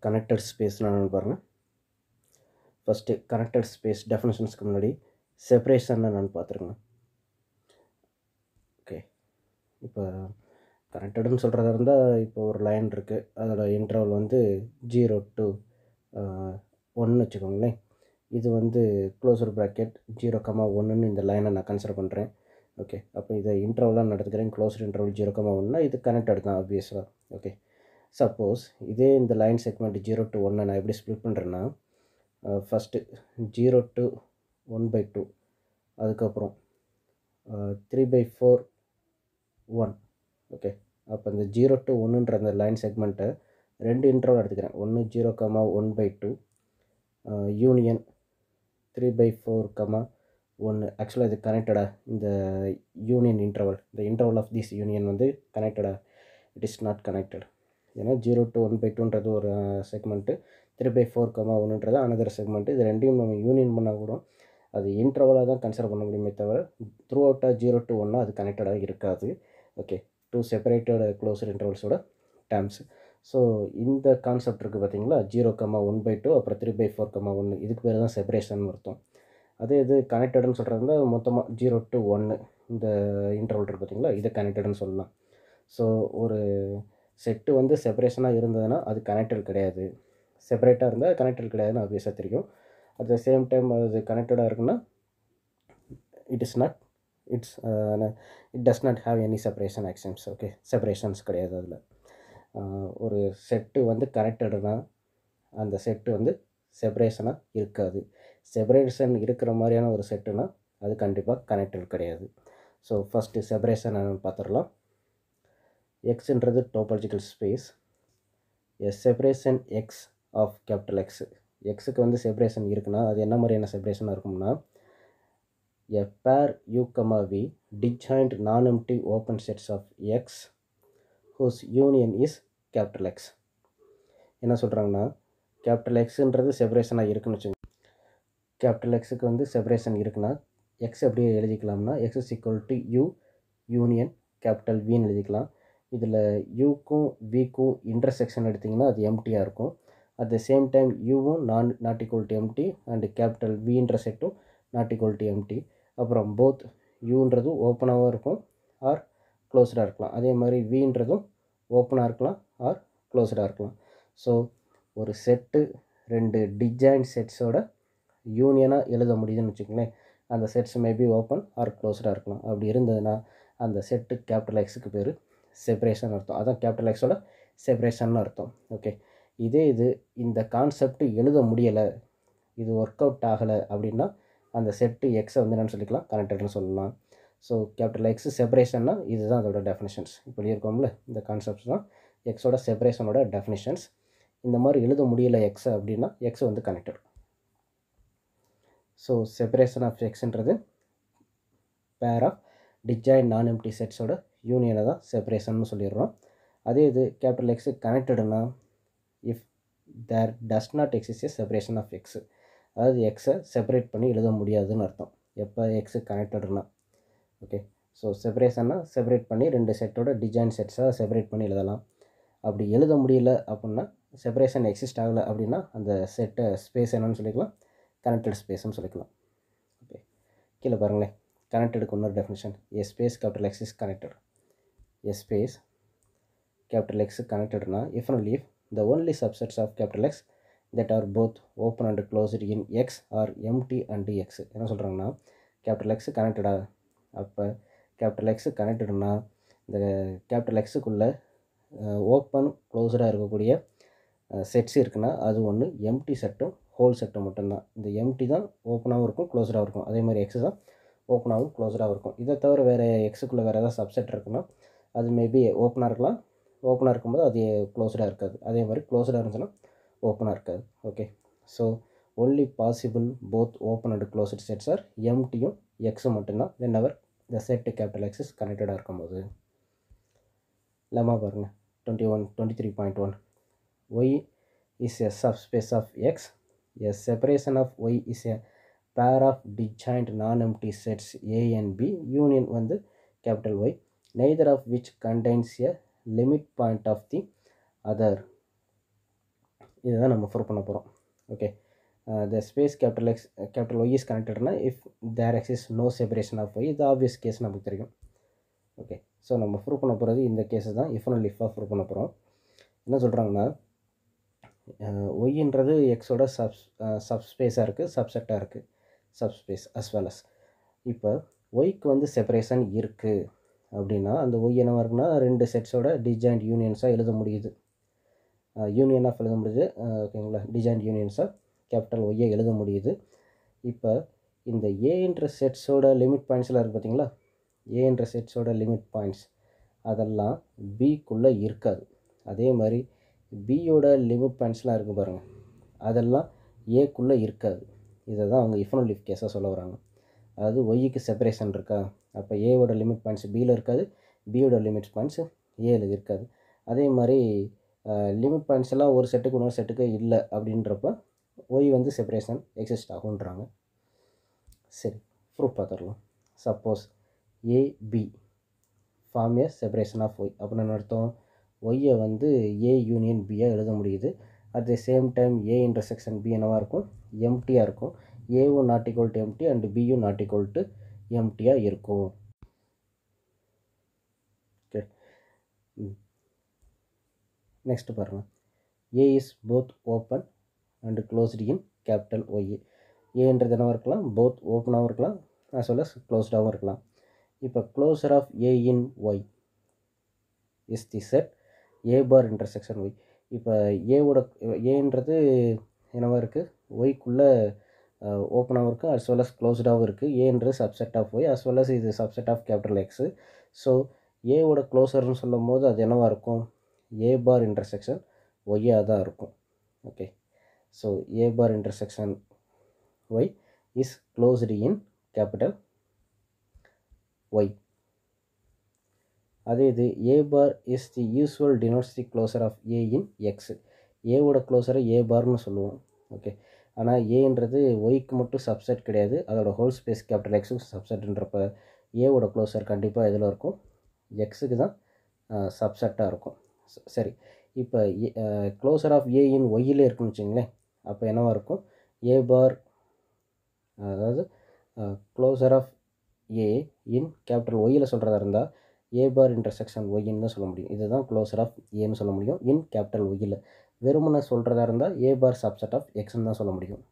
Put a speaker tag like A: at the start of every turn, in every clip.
A: Connected ஸ்பேஸ்னு பாருங்கள் first connected space டெஃபினேஷன்ஸ்க்கு முன்னாடி separation என்னென்னு பார்த்துருங்க ஓகே இப்போ கனெக்டடுன்னு சொல்கிறதா இருந்தால் இப்போ ஒரு லைன் இருக்குது அதோட இன்டர்வல் வந்து ஜீரோ டு ஒன்று வச்சுக்கோங்களேன். இது வந்து க்ளோஸர் ப்ராக்கெட் ஜீரோ கமா ஒன்றுன்னு இந்த லைனை நான் கன்சிடர் பண்ணுறேன் ஓகே அப்போ இதை இன்டர்வலாக நடத்துக்கிறேன் க்ளோஸர் இன்டர்வல் ஜீரோ கமா ஒன்னா இது கனெக்டட் தான் ஆப்வியஸாக ஓகே சப்போஸ் இதே இந்த லைன் செக்மெண்ட் ஜீரோ டு ஒன்னை நான் எப்படி ஸ்ப்ளிட் பண்ணுறேன்னா first zero to one by two அதுக்கப்புறம் three by four one okay அப்போ இந்த ஜீரோ டு ஒன்றுன்ற அந்த லைன் செக்மெண்ட்டை ரெண்டு இன்டர்வல் எடுத்துக்கிறேன். ஒன்று zero comma one by two union three by four comma ஒன்று ஆக்சுவலாக இது கனெக்டடாக இந்த யூனியன் இன்டர்வல் இந்த இன்டர்வல் ஆஃப் திஸ் யூனியன் வந்து கனெக்டடாக இட் இஸ் நாட் கனெக்டட் ஏன்னா ஜீரோ டு ஒன் பை டூன்றது ஒரு segment three by four comma ஒன்றுன்றது another segment இது ரெண்டையும் நம்ம யூனியன் பண்ணால் கூட அது இன்டர்வலாக தான் கன்சிடர் பண்ண முடியுமே தவிர த்ரூ அவுட்டாக ஜீரோ டு ஒன்னாக அது கனெக்டடாக இருக்காது. ஓகே டூ செப்பரேட்டட் க்ளோசர் இன்டர்வல்ஸோட டேம்ஸ் ஸோ இந்த கான்செப்ட் இருக்குது பார்த்தீங்களா zero comma one by two அப்புறம் த்ரீ பை ஃபோர் கமா ஒன்று இதுக்கு பேர் தான் செப்பரேஷன் அர்த்தம். அதே இது கனெக்டடுன்னு சொல்கிறதுல மொத்தமாக ஜீரோ டு ஒன்று இந்த இன்டர்வல் இருக்குது பார்த்தீங்களா இதை கனெக்டடுன்னு சொல்லலாம். ஸோ ஒரு செட்டு வந்து செப்பரேஷனாக இருந்ததுன்னா அது கனெக்டட் கிடையாது. செப்பரேட்டாக இருந்தால் கனெக்டட் கிடையாதுன்னு ஆப்வியஸாக தெரியும். அட் த சேம் டைம் அது கனெக்டடாக இருக்குன்னா it is not it's it does not have any separation actions okay separations கிடையாது அதில். ஒரு செட்டு வந்து கனெக்டடுனா அந்த செட்டு வந்து செப்பரேஷனாக இருக்காது. செப்பரேஷன் இருக்கிற மாதிரியான ஒரு செட்டுனால் அது கண்டிப்பாக கனெக்டட் கிடையாது. ஸோ ஃபஸ்ட்டு செப்பரேஷன் பார்த்துடலாம். எக்ஸுன்றது topological space a separation X of capital X எக்ஸுக்கு வந்து செப்ரேஷன் இருக்குன்னா அது என்ன மாதிரியான செப்ரேஷனாக இருக்கும்னா எ பேர் you comma V disjoint non empty open sets of X whose union is capital X என்ன சொல்கிறாங்கன்னா கேபிட்டல் எக்ஸுன்றது செப்ரேஷனாக இருக்குன்னு வச்சுங்க கேபிட்டல் எக்ஸுக்கு வந்து செப்ரேஷன் இருக்குன்னா எக்ஸ் அப்படியே எழுதிக்கலாம்னா X is equal to U union capital வின்னு எழுதிக்கலாம். இதில் யூக்கும் விக்கும் இன்டர்செக்ஷன் எடுத்திங்கன்னா அது எம்டியாக இருக்கும். அட் த சேம் டைம் யூவும் நான் not equal to empty and capital V இன்டர்செக்டும் not equal to empty அப்புறம் போத் யூன்றதும் ஓப்பனாகவும் இருக்கும் ஆர் க்ளோஸ்டாக இருக்கலாம். அதே மாதிரி வின்றதும் ஓப்பனாக இருக்கலாம் ஆர் க்ளோஸ்டாக இருக்கலாம். ஸோ ஒரு செட்டு ரெண்டு டிஜாயின் செட்ஸோட யூனியனாக எழுத முடியுதுன்னு வச்சுக்கோங்களேன். அந்த செட்ஸ் மேபி ஓப்பன் ஆர் க்ளோஸ்டாக இருக்கலாம். அப்படி இருந்ததுன்னா அந்த செட்டு கேபிட்டல் எக்ஸுக்கு பேர். செப்ரேஷன் அர்த்தம். அதான் கேபிட்டல் எக்ஸோட செப்ரேஷன் அர்த்தம். ஓகே இதே இது இந்த கான்செப்ட் எழுத முடியலை இது ஒர்க் அவுட் ஆகலை அப்படின்னா அந்த செட்டு எக்ஸை வந்து என்னென்னு சொல்லிக்கலாம்? கனெக்டட்னு சொல்லலாம். ஸோ கேபிட்டல் எக்ஸ் செப்ரேஷன்னா இதுதான் அதோட டெஃபினேஷன்ஸ் இப்படி இருக்கோம்ல இந்த கான்செப்ட்ஸ் தான் எக்ஸோட செப்ரேஷனோட டெஃபினேஷன்ஸ் இந்த மாதிரி எழுத முடியலை எக்ஸ் அப்படின்னா எக்ஸ் வந்து கனெக்டட் ஸோ செப்பரேஷன் ஆஃப் எக்ஸ்ன்றது பேர் ஆஃப் டிஜாயின் நான் எம்டி செட்ஸோட யூனியனை தான் செப்பரேஷன்னு சொல்லிடுறோம். அதே இது capital X கனெக்டடுனா if there does not exist a separation of X அதாவது எக்ஸை செப்பரேட் பண்ணி எழுத முடியாதுன்னு அர்த்தம். எப்போ எக்ஸு கனெக்டடுனா ஓகே ஸோ செப்பரேஷன்னா செப்பரேட் பண்ணி ரெண்டு செட்டோட டிசைன் செட்ஸாக செப்பரேட் பண்ணி எழுதலாம். அப்படி எழுத முடியல அப்படின்னா செப்பரேஷன் எக்ஸிஸ்ட் ஆகலை அப்படின்னா அந்த செட்டை ஸ்பேஸ் என்னன்னு சொல்லிக்கலாம். கனெக்டட் ஸ்பேஸ்னு சொல்லிக்கலாம். ஓகே கீழே பாருங்களேன். கனெக்டடுக்கு இன்னொரு definition a space capital connected a space capital X connected X if if only if the only subsets of capital X that are both open and closed in X are empty and X. என்ன சொல்கிறாங்கன்னா capital X கனெக்டடா அப்போ capital X கனெக்டட்னா இந்த capital எக்ஸுக்குள்ளே open க்ளோஸ்டாக இருக்கக்கூடிய sets இருக்குன்னா அது ஒன்று empty செட்டும் whole செட்டும் மட்டும்தான். இந்த எம்டி தான் ஓப்பனாகவும் இருக்கும் க்ளோஸ்டாகவும் இருக்கும். அதே மாதிரி எக்ஸ் தான் ஓப்பனாகவும் க்ளோஸ்டாகவும் இருக்கும். இதை தவிர வேறு எக்ஸுக்குள்ளே வேறு ஏதாவது சப்செட் இருக்குன்னா அது மேபி ஓப்பனாக இருக்கலாம். ஓப்பனாக இருக்கும்போது அது க்ளோஸ்டாக இருக்காது. அதே மாதிரி க்ளோஸ்டாக இருந்துச்சுன்னா ஓப்பனாக இருக்காது. Okay so only possible both open and closed sets are எம்டியும் எக்ஸும் மட்டும்தான். When our the set capital X is கனெக்டடாக இருக்கும்போது லெமா பாருங்கள் twenty one twenty three point one Y is a subspace of X a separation of Y is a pair of disjoint non empty sets A and B union வந்து capital Y neither of which contains a limit point of the other இதுதான் நம்ம prove பண்ண போகிறோம் okay the space capital X capital Y is கனெக்டட்னா if there exist no separation of Y இது obvious case நமக்கு தெரியும். Okay so நம்ம prove பண்ண போகிறது இந்த கேஸை தான். இஃப் அண்ட் லிஃபாக ப்ரூவ் பண்ண போகிறோம் என்ன சொல்கிறாங்கன்னா ஒய்ன்றது uh, எக்ஸோட சப் சப்ஸ்பேஸாக uh, இருக்குது சப்செட்டாக இருக்குது சப்ஸ்பேஸ் அஸ் வெல் அஸ் இப்போ ஒய்க்கு வந்து செப்பரேஷன் இருக்குது அப்படின்னா அந்த ஒய் என்னவாக இருக்குன்னா ரெண்டு செட்ஸோட டிஜாயிண்ட் யூனியன்ஸாக எழுத முடியுது. யூனியன் ஆஃப் எழுத முடியுது. ஓகேங்களா டிஜாயிண்ட் யூனியன்ஸாக கேபிட்டல் ஒய்யை எழுத முடியுது. இப்போ இந்த ஏன்ற செட்ஸோட லிமிட் பாயிண்ட்ஸ்லாம் இருக்குது பார்த்தீங்களா ஏன்ற செட்ஸோட லிமிட் பாயிண்ட்ஸ் அதெல்லாம் பிக்குள்ளே இருக்காது. அதே மாதிரி பியோட லிமிட் பாயிண்ட்ஸ்லாம் இருக்குது பாருங்கள் அதெல்லாம் ஏக்குள்ளே இருக்காது. இதை தான் அவங்க இஃபனோ லிஃப் கேஸாக சொல்ல வராங்க. அதாவது ஒய்க்கு செப்பரேஷன் இருக்கா? அப்போ ஏவோட லிமிட் பாயிண்ட்ஸ் பியில் இருக்காது பியோட லிமிட் பாயிண்ட்ஸ் ஏல இருக்காது. அதே மாதிரி லிமிட் பாயிண்ட்ஸ் எல்லாம் ஒரு செட்டுக்கு இன்னொரு செட்டுக்கு இல்லை அப்படின்றப்ப ஒய் வந்து செப்பரேஷன் எக்ஸிஸ்ட் ஆகுன்றாங்க சரி ப்ரூஃப் பார்த்துடலாம். Suppose A B form a separation of Y அப்படின்னு அர்த்தம் ஒய்யை வந்து ஏ யூனியன் பியாக எழுத முடியுது. At the same time A intersection B என்னவாக இருக்கும்? எம்டியாக இருக்கும். ஏவும் not equal to empty and பியும் நாட் ஈக்குவல் டு எம்டியாக இருக்கும். ஓகே நெக்ஸ்ட் பாருங்கள் A is both open and closed in capital Y ஏன்றது என்னவாக இருக்கலாம். போத் ஓப்பனாகவும் இருக்கலாம். ஆஸ் வெல் அஸ் க்ளோஸ்டாகவும் இருக்கலாம். இப்போ closure of A in Y is the set A bar intersection Y இப்போ ஏவோட ஏன்றது என்னவாக இருக்குது ஒய்க்குள்ளே ஓப்பனாகவும் இருக்குது அஸ் வெல் அஸ் க்ளோஸ்டாகவும் இருக்குது ஏன்றது subset of Y as well as இது subset of capital X so ஏவோட க்ளோசர்னு சொல்லும் போது அது என்னவாக இருக்கும்? ஏ பார் இன்டர்செக்ஷன் ஒய்யாக தான் இருக்கும். Okay so A bar intersection Y is closed in capital Y அதே இது A bar is the usual denotes the closure of A in X ஏவோட க்ளோசரை ஏ பார்னு சொல்லுவோம். ஓகே ஆனால் ஏன்றது ஒய்க்கு மட்டும் சப்செட் கிடையாது. அதோட ஹோல் ஸ்பேஸ் கேபிட்டல் எக்ஸுக்கு சப்செட்ன்றப்ப ஏவோட க்ளோசர் கண்டிப்பாக எதில் இருக்கும். எக்ஸுக்கு தான் சப்செட்டாக இருக்கும். சரி. இப்போ க்ளோசர் ஆஃப் ஏ இன் ஒய்யிலே இருக்குன்னு வச்சுங்களேன் அப்போ என்னவாக இருக்கும்? ஏ பார் அதாவது closure of A in capital ஒய்யில் சொல்கிறதா இருந்தால் ஏ பார் இன்டர்செக்ஷன் ஒய்ன்னு தான் சொல்ல முடியும். இதுதான் க்ளோசர் ஆஃப் ஏன்னு சொல்ல முடியும். இன் கேபிட்டல் ஒய்யில் வெறுமனை சொல்கிறதா இருந்தால் ஏ பார் சப்செட் ஆஃப் எக்ஸ்ன்னு தான் சொல்ல முடியும்.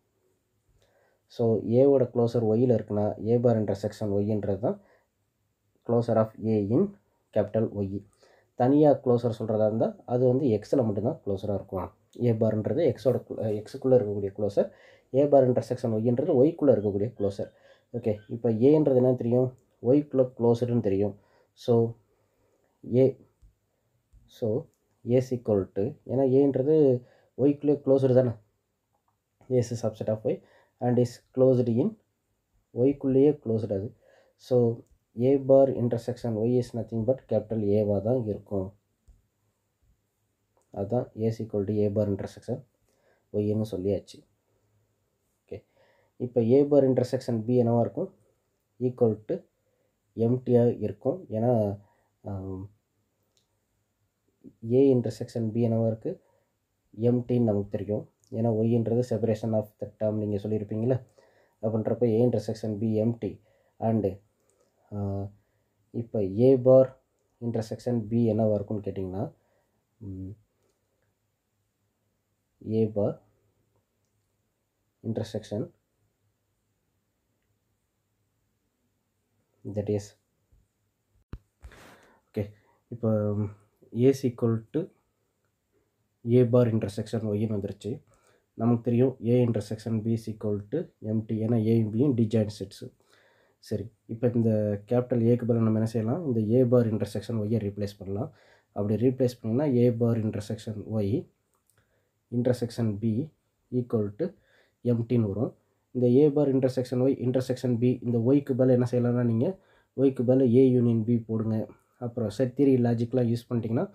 A: ஸோ ஏவோட க்ளோசர் ஒய்யில் இருக்குன்னா ஏ பார் இன்டர்செக்ஷன் ஒய்ன்றது தான் closure of A in capital Y தனியாக க்ளோசர் சொல்கிறதா இருந்தால் அது வந்து எக்ஸில் மட்டும்தான் க்ளோஸராக இருக்கும். ஏ பார்ன்றது எக்ஸோட எக்ஸுக்குள்ளே இருக்கக்கூடிய க்ளோசர் ஏ பார் இன்டர்செக்ஷன் ஒய்ன்றது ஒய்க்குள்ளே இருக்கக்கூடிய க்ளோசர் ஓகே இப்போ ஏன்றது என்ன தெரியும்? ஒய்க்குள்ளே க்ளோசர்னு தெரியும். So A so A's equal to ஏன்னா ஏன்றது ஒய்க்குள்ளே க்ளோஸ்டு தானே? A's subset of Y and is closed in ஒய்க்குள்ளேயே closed அது. So A bar intersection Y is nothing but capital ஏவாக தான் இருக்கும். அதுதான் A's equal to A bar intersection ஒய்னு சொல்லியாச்சு. Okay இப்போ ஏ பார் இன்டர்செக்ஷன் பி என்னவாக இருக்கும்? ஈக்குவல் டு எம்டியாக இருக்கும். ஏன்னா ஏ இன்டர்செக்ஷன் பி என்னவாக இருக்குது எம்டின்னு நமக்கு தெரியும். ஏன்னா ஒய்ன்றது செப்பரேஷன் ஆஃப் த டேர்ம் நீங்கள் சொல்லியிருப்பீங்களே அப்படின்றப்ப A intersection B empty and இப்போ ஏ பார் இன்டர்செக்ஷன் பி என்னவாக இருக்கும்னு கேட்டிங்கன்னா A bar intersection that is okay இப்போ A's equal to A bar intersection ஒய்ன்னு வந்துருச்சு. நமக்கு தெரியும் A intersection B equal to empty ஏன்னா ஏயும் பியும் டிஜாயின் செட்ஸு சரி இப்போ இந்த கேபிட்டல் ஏக்கு பதில் நம்ம என்ன செய்யலாம்? இந்த ஏ பார் இன்டர்செக்ஷன் ஒய்யை ரீப்ளேஸ் பண்ணலாம். அப்படி ரீப்ளேஸ் பண்ணிங்கன்னா A bar intersection Y intersection B equal to எம்டின்னு வரும். இந்த A bar intersection Y intersection B இந்த ஒய்க்கு பதில் என்ன செய்யலாம்னா நீங்கள் ஒய்க்கு பதில் ஏ யூனியன் பி போடுங்க. அப்புறம் செட் தியரி லாஜிக்லாம் யூஸ் பண்ணிட்டிங்கன்னா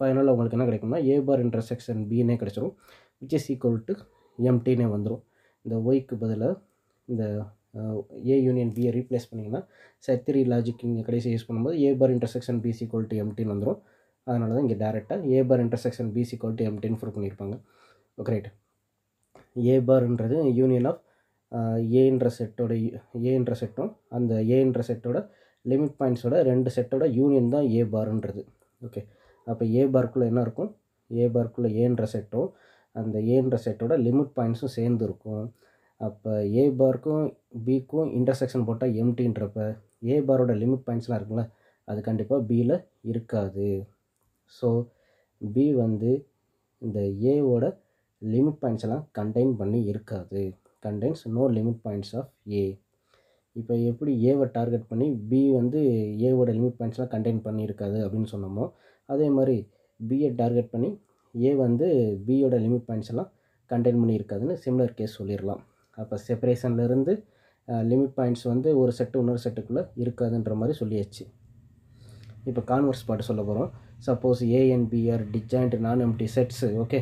A: ஃபைனலாக உங்களுக்கு என்ன கிடைக்கும்னா ஏ பார் இன்டர்செக்ஷன் பின்னே கிடச்சிரும். விச் இஸ் ஈக்குவல் டு எம்டினே வந்துடும் இந்த ஒய்க்கு பதிலாக இந்த ஏ யூனியன் பியை ரீப்ளேஸ் பண்ணிங்கன்னா செட் தியரி லாஜிக் இங்கே கடைசி யூஸ் பண்ணும்போது A bar intersection B C equal to எம்டின்னு வந்துடும் அதனால தான் இங்கே டேரெக்டாக A bar intersection B C equal to எம்டின்னு prove பண்ணியிருப்பாங்க ஓகே ரைட் ஏ பார்ன்றது யூனியன் ஆஃப் ஏன்ற செட்டோட ஏன்ற செட்டும் அந்த ஏன்ற செட்டோட லிமிட் பாயிண்ட்ஸோட ரெண்டு செட்டோட யூனியன் தான் ஏ பார்ன்றது ஓகே அப்போ ஏ பார்க்குள்ளே என்ன இருக்கும்? ஏ பார்க்குள்ளே ஏன்ற செட்டும் அந்த ஏன்ற செட்டோட லிமிட் பாயிண்ட்ஸும் சேர்ந்து இருக்கும். அப்போ ஏ பார்க்கும் பிக்கும் இன்டர்செக்ஷன் போட்டால் எம்டின்றப்ப ஏ பாரோட லிமிட் பாயிண்ட்ஸ்லாம் இருக்குல்ல அது கண்டிப்பாக பியில் இருக்காது. ஸோ பி வந்து இந்த ஏவோட லிமிட் பாயிண்ட்ஸ் எல்லாம் கண்டெயின் பண்ணி இருக்காது. Contains no limit points of A இப்போ எப்படி ஏவை டார்கெட் பண்ணி பி வந்து ஏவோட லிமிட் பாயிண்ட்ஸ்லாம் கண்டெயின் பண்ணியிருக்காது அப்படின்னு சொன்னோமோ அதே மாதிரி பியை டார்கெட் பண்ணி ஏ வந்து பியோட லிமிட் பாயிண்ட்ஸ் எல்லாம் கண்டெயின் பண்ணியிருக்காதுன்னு சிம்லர் கேஸ் சொல்லிடலாம். அப்போ செப்பரேஷன்லேருந்து லிமிட் பாயிண்ட்ஸ் வந்து ஒரு செட்டு இன்னொரு செட்டுக்குள்ளே இருக்காதுன்ற மாதிரி சொல்லியாச்சு. இப்போ கான்வர்ஸ் பாட்டு சொல்ல போகிறோம் suppose A and B are disjoint non empty sets okay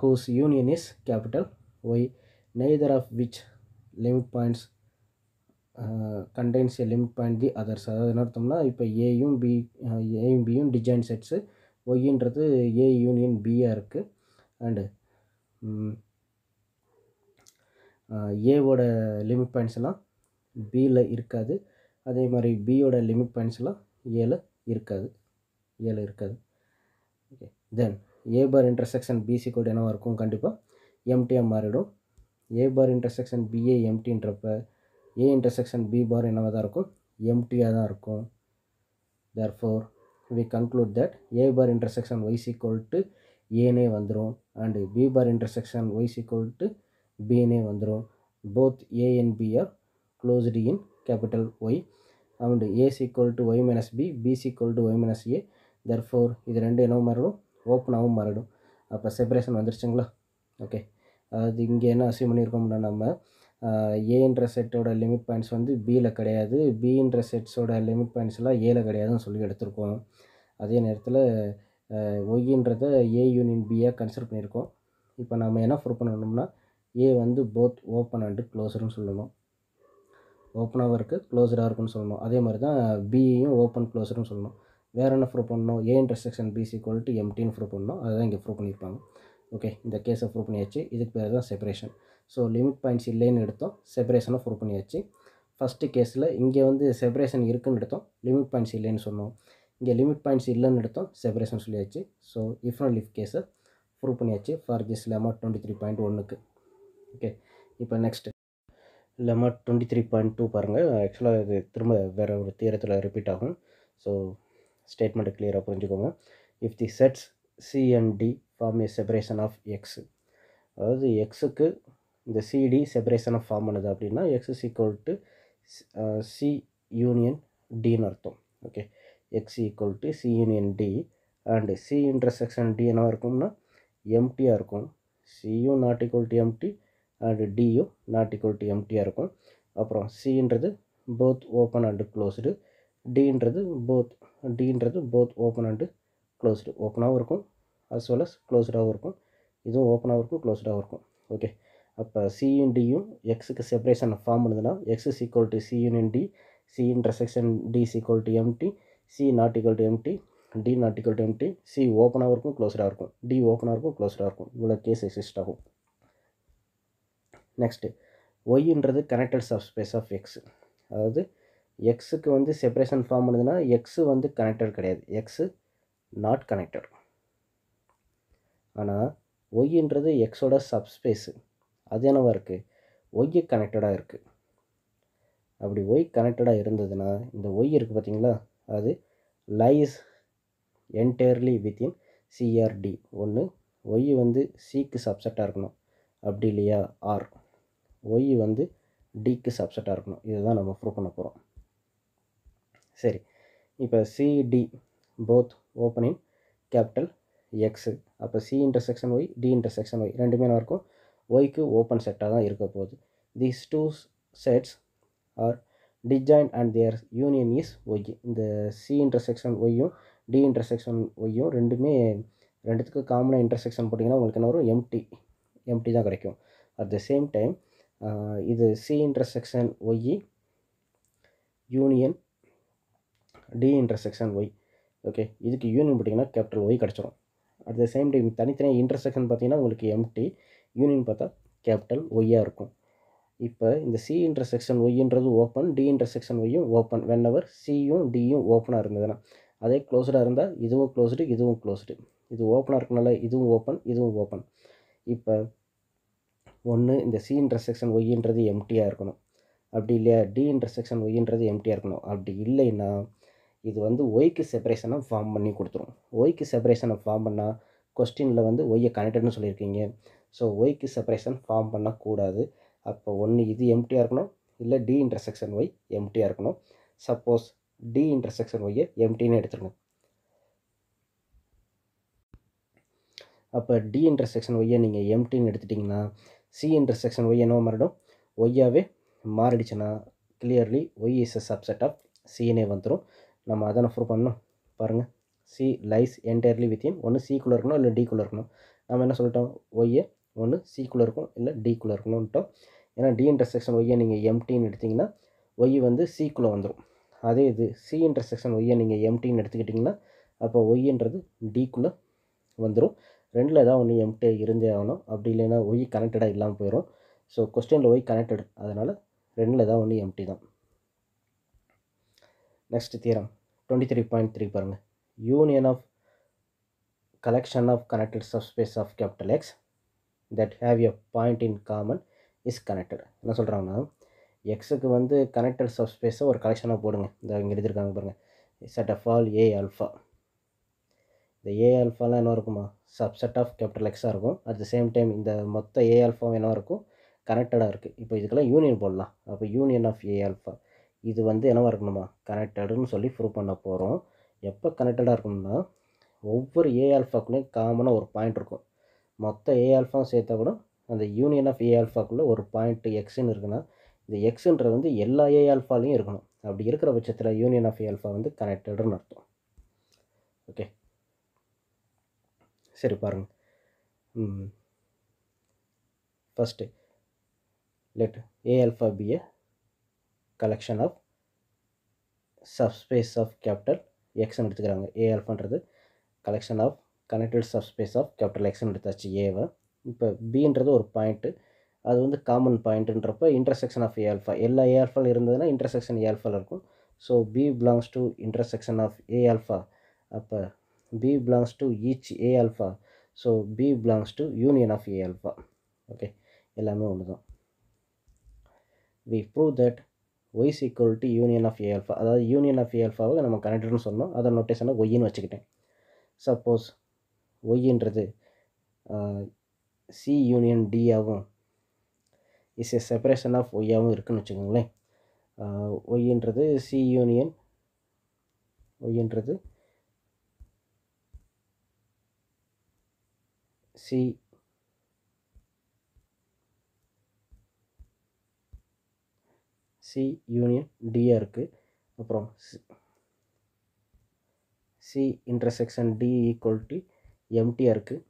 A: whose union is capital Y neither of which limit points contains a limit point the others அதாவது என்ன அர்த்தம்னா இப்போ ஏயும் பி ஏயும் பியும் டிஜைன் செட்ஸு ஒய்ன்றது ஏ யூனியன் பியாக இருக்குது அண்டு ஏவோட லிமிட் பாயிண்ட்ஸ் எல்லாம் பியில் இருக்காது. அதே மாதிரி பியோட லிமிட் பாயிண்ட்ஸ் எல்லாம் ஏல இருக்காது. ஏல இருக்காது. Okay then A bar intersection B C code என்னவாக இருக்கும்? கண்டிப்பாக எம்டியாக மாறிடும். A bar intersection B A எம்டின்றப்ப A intersection B bar என்னவாக தான் இருக்கும்? எம்டியாக தான் இருக்கும். Therefore we conclude that A bar intersection Y's equal to ஏனே வந்துடும் and B bar intersection Y's equal to பினே வந்துடும் both A and B are closed in capital Y and A's equal to Y minus B B C equal to Y minus A therefore இது ரெண்டு என்ன மாறிடும்? ஓப்பனாகவும் மாறிடும். அப்போ separation வந்துருச்சுங்களா? Okay அது இங்கே என்ன அசீவ் பண்ணியிருக்கோம்னா நம்ம ஏன்ற செட்டோட லிமிட் பாயிண்ட்ஸ் வந்து பியில் கிடையாது. பின்ற செட்ஸோட லிமிட் பாயிண்ட்ஸ்லாம் ஏல கிடையாதுன்னு சொல்லி எடுத்திருக்கோம். அதே நேரத்தில் ஒய்ன்றத ஏ யூனியன் பியாக கன்சிடர் பண்ணியிருக்கோம். இப்போ நம்ம என்ன ப்ரூவ் பண்ணணும்னா ஏ வந்து போத் ஓப்பன் அண்டு க்ளோஸர்னு சொல்லணும். ஓப்பனாகவும் இருக்குது க்ளோஸராக இருக்குன்னு சொல்லணும். அதே மாதிரி தான் பியையும் ஓப்பன் க்ளோஸர்னு சொல்லணும். வேறு என்ன ப்ரூவ் பண்ணணும்? A intersection B C quality எம்டின்னு prove பண்ணணும். அதுதான் இங்கே ப்ரூவ் பண்ணியிருப்பாங்க. ஓகே இந்த கேஸை ப்ரூவ் பண்ணியாச்சு. இதுக்கு பேர் தான் செப்பரேஷன் ஸோ லிமிட் பாயிண்ட்ஸ் இல்லைன்னு எடுத்தோம். செப்பரேஷனை ப்ரூவ் பண்ணியாச்சு. ஃபஸ்ட்டு கேஸில் இங்கே வந்து செப்பரேஷன் இருக்குன்னு எடுத்தோம். லிமிட் பாயிண்ட்ஸ் இல்லைன்னு சொன்னோம். இங்கே லிமிட் பாயிண்ட்ஸ் இல்லைன்னு எடுத்தோம். செப்பரேஷன் சொல்லியாச்சு. ஸோ இஃப் அண்ட் லிஃப் கேஸை ப்ரூவ் பண்ணியாச்சு. For this lemma twenty three point ஒன்றுக்கு ஓகே இப்போ next lemma twenty three point two பாருங்கள் ஆக்சுவலாக இது திரும்ப வேறு ஒரு தீரத்தில் ரிப்பீட் ஆகும். ஸோ ஸ்டேட்மெண்ட்டை கிளியராக புரிஞ்சுக்கோங்க. If the sets C and D form a separation of X அதாவது எக்ஸுக்கு இந்த சிடி செப்பரேஷனை ஃபார்ம் பண்ணுது அப்படின்னா X is equal to C union டின்னு அர்த்தம். Okay X equal to C union D and C intersection D என்னவாக இருக்கும்னா எம்டியாக இருக்கும். சியும் not equal to empty and டியும் not equal to எம்டியாக இருக்கும். அப்புறம் சின்றது போத் ஓப்பன் அண்டு க்ளோஸ்டு டின்றது போத் டின்றது போத் ஓப்பன் அண்டு க்ளோஸ்டு ஓப்பனாகவும் இருக்கும் அஸ் வெல் அஸ் க்ளோஸ்டாகவும் இருக்கும். இதுவும் ஓப்பனாகவும் இருக்கும் க்ளோஸ்டாகவும் இருக்கும். ஓகே அப்போ சியும் டியும் எக்ஸுக்கு செப்பரேஷன் ஃபார்ம் பண்ணுதுன்னா X is equal to C union D C intersection D is equal to empty C not equal to empty D not equal to empty C ஓப்பனாக இருக்கும் க்ளோஸ்டாக இருக்கும் டி ஓப்பனாக இருக்கும் க்ளோஸ்டாக இருக்கும். இவ்வளோ கேஸ் எக்ஸிஸ்ட் ஆகும். நெக்ஸ்ட்டு ஒய்ன்றது connected subspace of X அதாவது எக்ஸுக்கு வந்து செப்பரேஷன் ஃபார்ம் பண்ணுதுன்னா எக்ஸு வந்து கனெக்டட் கிடையாது. எக்ஸு நாட் கனெக்டட் ஆனால் ஒய்ன்றது எக்ஸோட சப்ஸ்பேஸு அது என்னவாக இருக்குது ஒய் கனெக்டடாக இருக்குது அப்படி ஒய் கனெக்டடாக இருந்ததுன்னா இந்த ஒய் இருக்குது பார்த்தீங்களா அது lies entirely within C or D ஒன்று ஒய் வந்து சிக்கு சப்செட்டாக இருக்கணும். அப்படி இல்லையா? ஆர் ஒய் வந்து டிக்கு சப்செட்டாக இருக்கணும். இதுதான் நம்ம ப்ரூவ் பண்ண போகிறோம் சரி. இப்போ C D both open in capital X அப்போ C intersection Y D intersection Y ரெண்டுமே நான் இருக்கும்? ஒய்க்கு ஓப்பன் செட்டாக தான் இருக்க போகுது. These two sets are disjoint and their union is Y இந்த சி இன்டர்செக்ஷன் ஒய்யும் டி இன்டர்செக்ஷன் ஒய்யும் ரெண்டுமே ரெண்டுத்துக்கு காமனாக இன்டர்செக்ஷன் போட்டிங்கன்னா உங்களுக்கு என்ன வரும்? எம்டி எம்டி தான் கிடைக்கும். அட் த சேம் டைம் இது C intersection Y union D intersection Y okay இதுக்கு யூனியன் போட்டிங்கன்னா கேபிட்டல் ஒய் கிடச்சிரும். அட் த சேம் டைம் தனித்தனியாக இன்டர்செக்ஷன் பார்த்தீங்கன்னா உங்களுக்கு எம்டி யூனியன் பார்த்தா கேபிட்டல் ஒய்யாக இருக்கும். இப்போ இந்த சி இன்டர்செக்ஷன் ஒய்ன்றது ஓப்பன் டி இன்டர்செக்ஷன் ஒய்யும் ஓப்பன் வென்னவர் சியும் டியும் ஓப்பனாக இருந்ததுன்னா அதே க்ளோஸ்டாக இருந்தால் இதுவும் க்ளோஸ்டு இதுவும் க்ளோஸ்டு இது ஓப்பனாக இருக்கனால இதுவும் ஓப்பன் இதுவும் ஓப்பன் இப்போ ஒன்று இந்த சி இன்டர்செக்ஷன் ஒய்ன்றது எம்டியாக இருக்கணும். அப்படி இல்லையா? டி இன்டர்செக்ஷன் ஒய்ன்றது எம்டியாக இருக்கணும். அப்படி இல்லைன்னா இது வந்து ஒய்க்கு செப்பரேஷனை ஃபார்ம் பண்ணி கொடுத்துரும். ஒய்க்கு செப்பரேஷனை ஃபார்ம் பண்ணால் கொஸ்டினில் வந்து ஒய்யை கனெக்டட்னு சொல்லியிருக்கீங்க. ஸோ ஒய்க்கு செப்பரேஷன் ஃபார்ம் பண்ணக்கூடாது. அப்போ ஒன்று இது எம்டியாக இருக்கணும் இல்லை டி இன்டர்செக்ஷன் ஒய் எம்டியாக இருக்கணும். சப்போஸ் டி இன்டர்செக்ஷன் ஒய்யை எம்டின்னு எடுத்துருங்க அப்போ டி இன்டர்செக்ஷன் ஒய்யை நீங்கள் எம்டின்னு எடுத்துட்டிங்கன்னா சி இன்டர்செக்ஷன் ஒய் என்னவோ மாறிடும். ஒய்யாவே மாறிடுச்சுன்னா clearly Y is a subset of CNA வந்துடும் நம்ம அதான ப்ரூவ் பண்ணணும். பாருங்கள் சி லைஸ் என்டையர்லி வித்தின் ஒன்று சிக்குள்ளே இருக்கணும் இல்லை டிக்குள்ளே இருக்கணும். நம்ம என்ன சொல்லிட்டோம்? ஒய்யை ஒன்று சிக்குள்ளே இருக்கும் இல்லை டிக்குள்ளே இருக்கணும்ட்டோம் ஏன்னா டி இன்டர்செக்ஷன் ஒய்யை நீங்கள் எம்டின்னு எடுத்திங்கன்னா ஒய் வந்து சிக்குள்ளே வந்துடும் அதே இது சி இன்டர்செக்ஷன் ஒய்யை நீங்கள் எம்டின்னு எடுத்துக்கிட்டிங்கன்னா அப்போ ஒய்ன்றது டிக்குள்ளே வந்துடும் ரெண்டில் ஏதாவது ஒன்று எம்டி இருந்தே ஆகணும். அப்படி இல்லைன்னா ஒய் கனெக்டடாக இல்லாமல் போயிடும் ஸோ கொஸ்டினில் ஒய் கனெக்டட் அதனால் ரெண்டில் ஏதாவது ஒன்று எம்டி தான். Next theorem twenty three point three பாருங்கள் union of collection of connected subspace of capital X. That have a point in common is connected என்ன சொல்கிறாங்கன்னா எக்ஸுக்கு வந்து கனெக்டட் சப்ஸ்பேஸை ஒரு கலெக்ஷனாக போடுங்க. இந்த இங்கே எழுதியிருக்காங்க பாருங்கள் set of all A alpha இந்த ஏ ஆல்ஃபாலாம் என்ன இருக்குமா? சப்செட் ஆஃப் கேபிட்டல் எக்ஸாக இருக்கும். அட் த சேம் டைம் இந்த மொத்த ஏ அல்ஃபாவும் என்ன இருக்கும்? கனெக்டடாக இருக்குது இப்போ இதுக்கெல்லாம் யூனியன் போடலாம். அப்போ யூனியன் ஆஃப் ஏ அல்ஃபா இது வந்து என்னவாக இருக்கணுமா? கனெக்டடுன்னு சொல்லி ப்ரூவ் பண்ண போகிறோம் எப்போ கனெக்டடாக இருக்கணும்னா ஒவ்வொரு ஏ ஆல்ஃபாக்குள்ளேயும் காமனாக ஒரு பாயிண்ட் இருக்கும். மொத்த ஏ ஆல்ஃபாவும் சேர்த்தா கூட அந்த யூனியன் ஆஃப் ஏ ஆல்ஃபாக்குள்ளே ஒரு பாயிண்ட் எக்ஸ்ன்னு இருக்குன்னா இந்த எக்ஸுன்றது வந்து எல்லா ஏ ஆல்ஃபாலையும் இருக்கணும். அப்படி இருக்கிற பட்சத்தில் யூனியன் ஆஃப் ஏ ஆல்ஃபா வந்து கனெக்டடுன்னு அர்த்தம். ஓகே சரி பாருங்கள் first let A alpha be collection of subspace of capital எக்ஸ்ன்னு எடுத்துக்கிறாங்க. A ஆல்ஃபான்றது collection of connected subspace of capital எக்ஸ்ன்னு எடுத்தாச்சு ஏவை இப்போ பின்றது ஒரு பாயிண்ட்டு அது வந்து காமன் பாயிண்ட்டுன்றப்போ இன்டர்செக்ஷன் ஆஃப் ஏஆல்ஃபா எல்லா ஏஆல்ஃபால் இருந்ததுன்னா இன்டர்செக்ஷன் ஏஆல்ஃபால் இருக்கும். So P belongs to intersection of A அப்போ P belongs to each A so P belongs to union of A okay எல்லாமே ஒன்று தான் we prove that Y equal to union of A அதாவது யூனியன் ஆஃப் ஏஆல்ஃபாவை நம்ம கனெக்டட்னு சொன்னோம். அதை நோட்டேஷனை ஒய்ன்னு வச்சுக்கிட்டேன். சப்போஸ் ஒய்ன்றது சி யூனியன் டியாகவும் இஸ் எ செப்பரேஷன் ஆஃப் ஒய்யாகவும் இருக்குன்னு வச்சுக்கோங்களேன். ஒய்ன்றது சி யூனியன் ஒய்ன்றது சி சி யூனியன் டியாக இருக்குது அப்புறம் C intersection D equal to எம்டியாக இருக்குது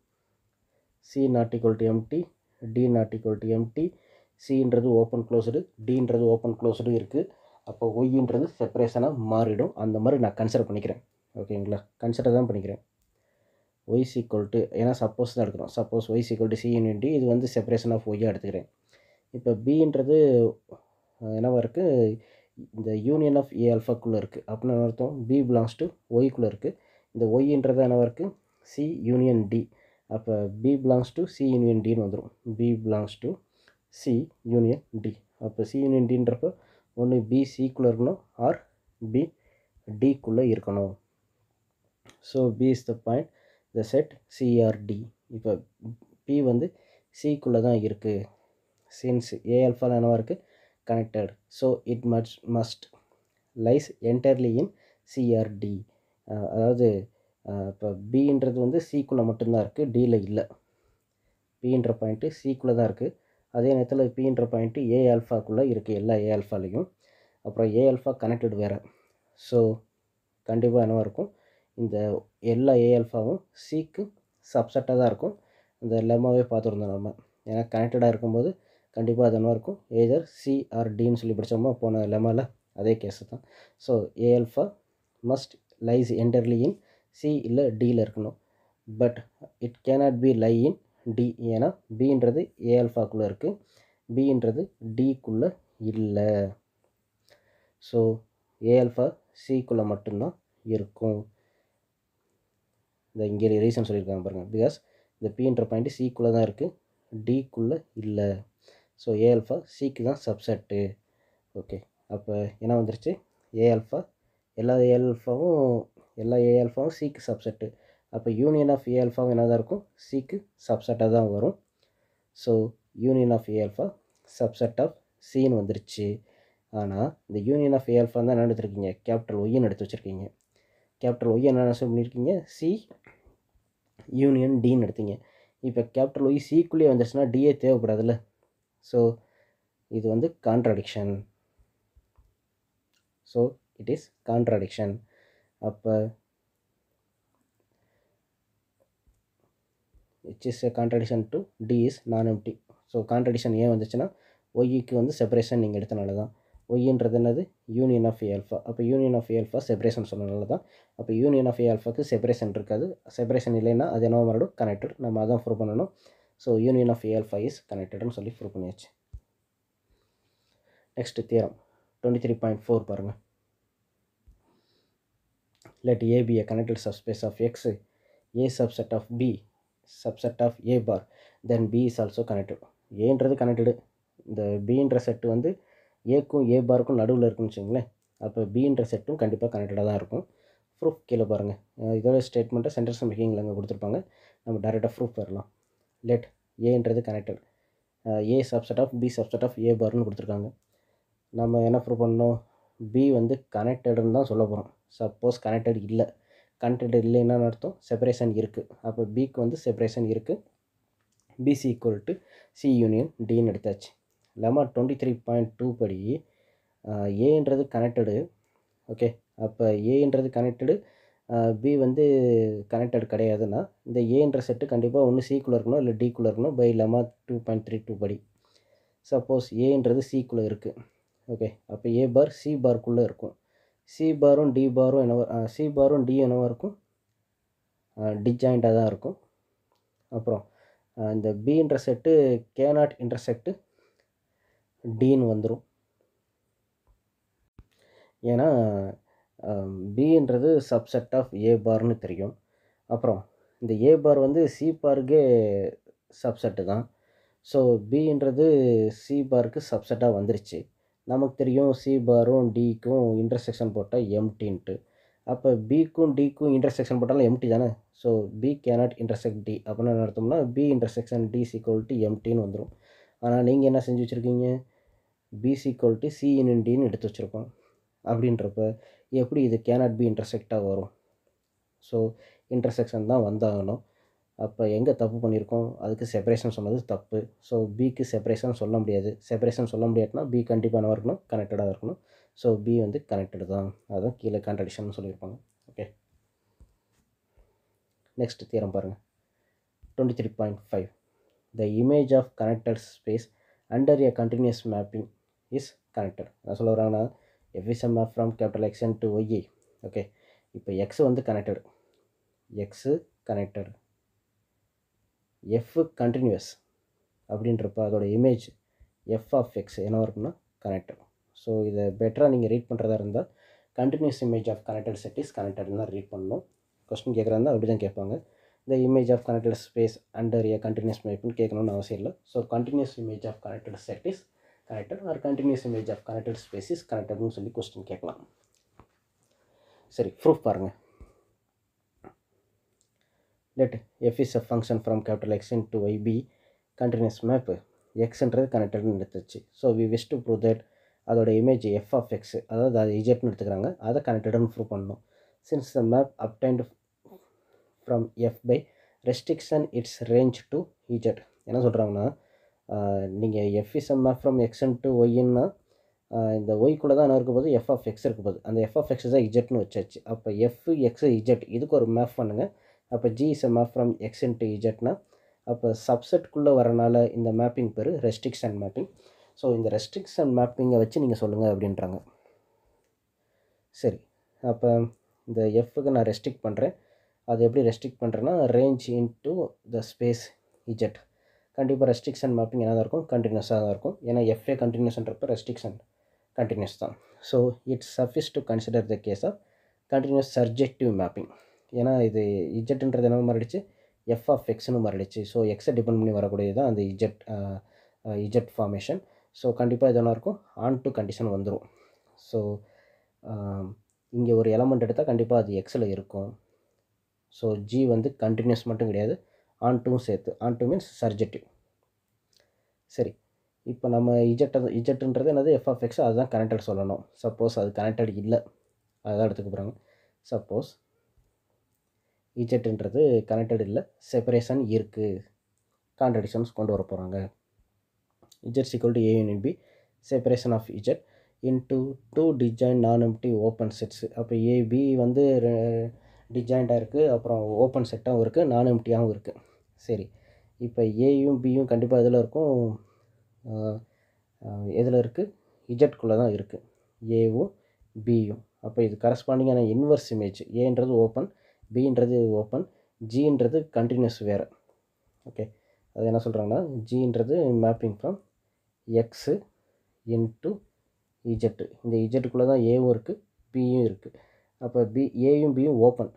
A: C not equal to empty D not equal to empty சின்றது open closed டின்றது ஓப்பன் க்ளோஸ்டு இருக்குது அப்போ ஒய்ன்றது செப்பரேஷனாக மாறிடும். அந்த மாதிரி நான் கன்சிடர் பண்ணிக்கிறேன். ஓகேங்களா? கன்சிடர் தான் பண்ணிக்கிறேன். ஒய் ஈக்குவல் டு ஏன்னா சப்போஸ் தான் எடுக்கிறோம். Suppose Y equal to C union D இது வந்து செப்பரேஷன் ஆஃப் ஒய்யாக எடுத்துக்கிறேன். இப்போ பின்றது என்னவா இருக்குது இந்த யூனியன் ஆஃப் ஏ ஆல்ஃபாக்குள்ளே இருக்குது அப்படின்னு அர்த்தம். பி பிலாங்ஸ் டு ஒய்க்குள்ளே இருக்குது இந்த ஒய்ன்றது என்னவா இருக்குது சி யூனியன் டி அப்போ P belongs to C union டின்னு வந்துடும் P belongs to C union D அப்போ சி யூனியன் டின்றப்போ ஒன்று பி சிக்குள்ளே இருக்கணும் ஆர் பி டிக்குள்ளே இருக்கணும். So P is the point the set C or D இப்போ பி வந்து சிக்குள்ளே தான் இருக்குது சின்ஸ் ஏ ஆல்ஃபாவில் என்னவா இருக்குது connected so it much must lies entirely in C or D அதாவது இப்போ பின்றது வந்து சிக்குள்ளே மட்டும்தான் இருக்குது டியில் இல்லை. பின்ற பாயிண்ட்டு சிக்குள்ளே தான் இருக்குது அதே நேரத்தில் பின்ற பாயிண்ட்டு ஏ ஆல்ஃபாக்குள்ளே இருக்குது எல்லா ஏ ஆல்ஃபாலையும் அப்புறம் ஏ ஆல்ஃபா கனெக்டட் வேறு. ஸோ கண்டிப்பாக என்னவாக இருக்கும்? இந்த எல்லா ஏ ஆல்ஃபாவும் சிக்கு சப்செட்டாக தான் இருக்கும். இந்த லெமாவே பார்த்துருந்தோம் நம்ம. ஏன்னா கனெக்டடாக இருக்கும்போது கண்டிப்பாக அது என்ன இருக்கும்? ஏதர் சி ஆர் டின்னு சொல்லி படித்தோமா போன லெமாவில் அதே கேஸு தான். So A alpha must lies entirely in C இல்லை டியில் இருக்கணும். But it cannot be lie in D ஏன்னா பின்றது ஏ ஆல்ஃபாக்குள்ளே இருக்குது பின்றது டிக்குள்ளே இல்லை. ஸோ ஏ ஆல்ஃபா சிக்குள்ளே மட்டும்தான் இருக்கும். இந்த இங்கே ரீசன் சொல்லியிருக்காங்க பாருங்கள் பிகாஸ் இந்த பின்ற பாயிண்ட் சிக்குள்ளே தான் இருக்குது டிக்குள்ளே இல்லை. ஸோ ஏ ஆல்ஃபா சிக்கு தான் சப்செட்டு ஓகே அப்போ என்ன வந்துருச்சு? ஏ ஆல்ஃபா எல்லா ஏ ஆல்ஃபாவும் எல்லா ஏ ஆல்ஃபாவும் சிக்கு சப்செட்டு அப்போ யூனியன் ஆஃப் ஏ ஆல்ஃபாவும் என்ன தான் இருக்கும்? சிக்கு சப்செட்டாக தான் வரும். So union of A alpha subset of சின்னு வந்துருச்சு. ஆனால் இந்த யூனியன் ஆஃப் ஏ ஆல்ஃபா தான் என்ன எடுத்துருக்கீங்க? கேபிட்டல் ஒய்ன்னு எடுத்து வச்சுருக்கீங்க. கேபிட்டல் ஒய் என்ன பண்ணியிருக்கீங்க சி யூனியன் டின்னு எடுத்தீங்க. இப்போ கேபிட்டல் ஒய் சிக்குள்ளேயே வந்துருச்சுன்னா டிஏ தேவைப்படாதுல்ல. ஸோ இது வந்து contradiction so it is contradiction அப்போ which is a contradiction to D is non empty so contradiction ஏன் வந்துச்சுன்னா ஒய்க்கு வந்து செப்பரேஷன் நீங்கள் எடுத்தனால தான். ஒய்ன்றது என்னது? யூனியன் ஆஃப் ஏல்ஃபா அப்போ யூனியன் ஆஃப் ஏல்ஃபா செப்பரேஷன் சொன்னனால தான். அப்போ யூனியன் ஆஃப் ஏ செப்பரேஷன் இருக்காது. செப்பரேஷன் இல்லைன்னா அது என்ன மறுபடியும் கனெக்டட் நம்ம அதான் ப்ரூவ் பண்ணணும். So union of alpha is கனெக்டட்னு சொல்லி ப்ரூவ் பண்ணியாச்சு. Next theorem twenty three point four பாருங்கள் let A be a connected subspace of X, A subset of B, subset of A bar, then B is also connected. ஏன்றது connected இந்த பின்ற set வந்து ஏக்கும் ஏ பாருக்கும் நடுவில் இருக்குன்னு வச்சுங்களேன் அப்போ பின்ற செட்டும் கண்டிப்பாக கனெக்டடாக தான் இருக்கும். ப்ரூஃப் கீழே பாருங்கள் இதோட ஸ்டேட்மெண்ட்டை சென்டென்ஸ் மேக்கிங்கில் அங்கே கொடுத்துருப்பாங்க. நம்ம டேரெக்டாக ப்ரூஃப் வரலாம் லெட் ஏன்றது connected A subset of B subset of A பார்னு கொடுத்துருக்காங்க. நம்ம என்ன ப்ரூவ் பண்ணோம் பி வந்து கனெக்டடுன்னு தான் சொல்ல போகிறோம் சப்போஸ் கனெக்டட் இல்லை. கனெக்டட் இல்லைன்னா அர்த்தம்? செப்பரேஷன் இருக்குது அப்போ பிக்கு வந்து செப்பரேஷன் இருக்குது B C equal to C union டின்னு எடுத்தாச்சு. Lemma twenty three point two படி ஏன்றது கனெக்டடு ஓகே அப்போ ஏன்றது கனெக்டடு பி வந்து கனெக்டட் கிடையாதுன்னா இந்த ஏன்ற செட்டு கண்டிப்பாக ஒன்று சிக்குள்ளே இருக்கணும் இல்லை டிக்குள்ளே இருக்கணும் by lemma two point three two படி. சப்போஸ் ஏன்றது சிக்குள்ளே இருக்குது ஓகே அப்போ ஏ பார் சி பார்க்குள்ளே இருக்கும். சி பாரும் டி பாரும் என்னவா சி பாரும் டி என்னவாக இருக்கும். டிஜாயிண்டாக தான் இருக்கும். அப்புறம் இந்த பின்ற செட்டு கே நாட் இன்டர்செக்ட்டு டின்னு வந்துடும் ஏன்னா பின்றது சப்செட் ஆஃப் ஏ பார்னு தெரியும். அப்புறம் இந்த ஏ பார் வந்து சி பாருக்கே சப்செட்டு தான். ஸோ பின்றது சி பாருக்கு சப்செட்டாக வந்துருச்சு. நமக்கு தெரியும் சி பாரும் டிக்கும் இன்டர்செக்ஷன் போட்டால் எம்டின்ட்டு அப்போ பிக்கும் டிக்கும் இன்டர்செக்ஷன் போட்டாலும் எம்டி தானே? So B cannot intersect D அப்படின்னு என்ன அர்த்தம்னா B intersection D is equal to எம்டின்னு வந்துடும் ஆனால் நீங்கள் என்ன செஞ்சு வச்சுருக்கீங்க? B is equal to C டின்னு எடுத்து வச்சுருக்கோம். அப்படின்றப்ப எப்படி இது கேனாட் பி இன்டர்செக்டாக வரும்? ஸோ இன்டர்செக்ஷன் தான் வந்தாகணும். அப்போ எங்கே தப்பு பண்ணியிருக்கோம் அதுக்கு செப்பரேஷன் சொன்னது தப்பு. ஸோ பிக்கு செப்பரேஷன் சொல்ல முடியாது. செப்பரேஷன் சொல்ல முடியாதுன்னா பி கண்டிப்பாக என்ன இருக்கணும் கனெக்டடாக இருக்கணும். ஸோ பி வந்து கனெக்டடு தான். அதுதான் கீழே கான்ட்ரடிக்ஷன் சொல்லியிருப்பாங்க. ஓகே நெக்ஸ்ட் தீரம் பாருங்கள் twenty three point five the image of connected space under a continuous mapping is connected என்ன சொல்ல வராங்கன்னா F is a map from capital X to Y okay இப்போ எக்ஸ் வந்து connected X connected F continuous அப்படின்றப்ப அதோட image F of X என்ன இருக்குன்னா connected so இதை பெட்டராக நீங்கள் ரீட் பண்ணுறதா இருந்தால் continuous image of connected set is கனெக்டட்னா read பண்ணணும். கொஸ்டின் கேட்குறாங்க அப்படி தான் கேட்பாங்க. இந்த image of connected space under a continuous மேப்னு கேட்கணும்னு அவசியம் இல்லை. So continuous image of connected set is connected or continuous image of connected space is கனெக்டட்னு சொல்லி கொஸ்டின் கேட்கலாம். சரி ப்ரூஃப் பாருங்கள் let f is a function from capital X into y be continuous map எக்ஸ்ன்றது கனெக்டட்னு எடுத்துச்சு so we wish to prove that அதோட image F of X அதாவது அது இஜெட்னு எடுத்துக்கிறாங்க. அதை கனெக்டட்னு ப்ரூவ் பண்ணணும். Since the map obtained from F by restriction its range to Z என்ன சொல்கிறாங்கன்னா நீங்கள் F is a map from X to ஒய்ன்னா இந்த ஒய்க்குள்ளே தான் என்ன இருக்க போது எஃப் ஆஃப் எக்ஸ் இருக்க போகுது. அந்த எஃப் ஆஃப் எக்ஸ் தான் இஜெட்னு வச்சாச்சு. அப்போ எஃப் எக்ஸ் இஜெட் இதுக்கு ஒரு மேப் பண்ணுங்கள் அப்போ G is a map from X into இஜெட்னா அப்போ சப்செட்குள்ளே வரனால இந்த மேப்பிங் பேர் ரெஸ்ட்ரிக்ஷன் மேப்பிங் ஸோ இந்த ரெஸ்ட்ரிக்ஷன் மேப்பிங்கை வச்சு நீங்கள் சொல்லுங்கள் அப்படின்றாங்க. சரி அப்போ இந்த எஃப்க்கு நான் ரெஸ்ட்ரிக்ட் பண்ணுறேன் அது எப்படி ரெஸ்ட்ரிக்ட் பண்ணுறேன்னா range into the space Z கண்டிப்பாக ரெஸ்ட்ரிக்ஷன் மேப்பிங் என்ன தான் இருக்கும் கண்டினியூஸாக தான் இருக்கும். ஏன்னா எஃப்ஏ கண்டினியூஸ்ன்றப்ப ரெஸ்ட்ரிக்ஷன் கண்டினியூஸ் தான். So it's suffice to consider the case of continuous surjective mapping ஏன்னா இது இஜெட்ன்றது என்ன மாறிடுச்சு எஃப் ஆஃப் எக்ஸ்னு மாறிடுச்சு. ஸோ எக்ஸை டிபெண்ட் பண்ணி வரக்கூடியது தான் அந்த இஜெட் இஜெட் ஃபார்மேஷன் ஸோ கண்டிப்பாக இது என்ன இருக்கும். ஆன் டு கண்டிஷன் வந்துடும் ஸோ இங்கே ஒரு எலமெண்ட் எடுத்தால் கண்டிப்பாக அது எக்ஸில் இருக்கும். ஸோ ஜி வந்து கண்டினியூஸ் மட்டும் கிடையாது. ஆன் டூவும் சேர்த்து. ஆன் டூ மீன்ஸ் சர்ஜெக்டிவ் சரி. இப்போ நம்ம இஜெட் இஜெட்டுன்றது என்னது? எஃப் ஆஃப் எக்ஸ் அதுதான் கனெக்டட் சொல்லணும். சப்போஸ் அது கனெக்டட் இல்லை. அதுதான் எடுத்துக்க போகிறாங்க சப்போஸ் இஜெட்ன்றது கனெக்டட் இல்லை செப்பரேஷன் இருக்குது கான்ட்ரடிக்ஷன்ஸ் கொண்டு வர போகிறாங்க Z equal to a B b of Z z two two disjoint non empty open sets. அப்போ ஏபி வந்து டிஜாயிண்டாக இருக்குது அப்புறம் ஓப்பன் செட்டாகவும் இருக்குது நான் எம்டியாகவும் இருக்குது சரி இப்போ ஏயும் பியும் கண்டிப்பாக இதில் இருக்கும்? எதில் இருக்குது இஜெட்குள்ளே தான் இருக்குது ஏவும் பியும் அப்போ இது கரஸ்பாண்டிங்கான இன்வர்ஸ் இமேஜ் ஏன்றது ஓப்பன் பின்றது ஓப்பன் ஜின்றது கண்டினியூஸ் வேறு. ஓகே அது என்ன சொல்கிறாங்கன்னா ஜின்றது mapping from X into Z இந்த இஜெட்டுக்குள்ளே தான் ஏவும் இருக்குது பியும் இருக்குது அப்போ பி ஏயும் பியும் ஓப்பன்